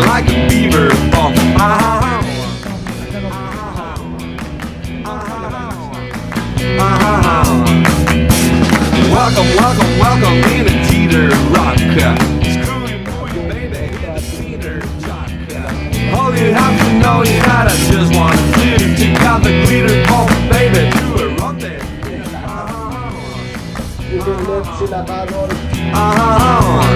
like a beaver bump. ah welcome, welcome ah a teeter rock. Screwing boy, baby, in a cedar jock. All you have to know is that I just want to do. Take out the glitter pump, baby, do a run there. Ah, ah, ah.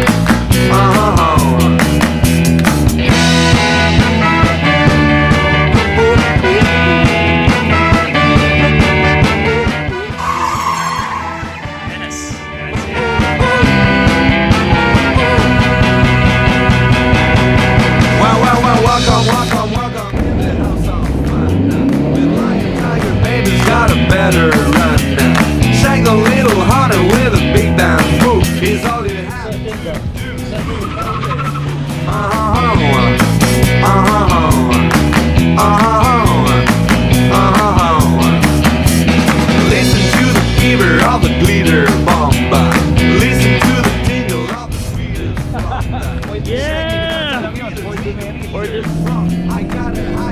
better Shake a little harder with a big band move. He's all you Listen to the fever of the glitter bomba. Listen to the tingle yeah! I got it.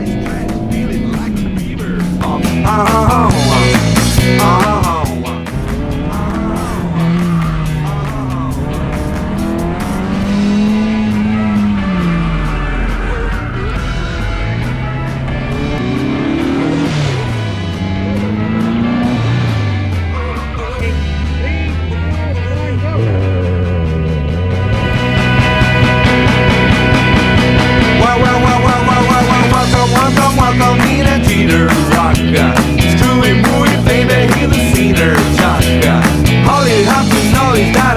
Have to know is that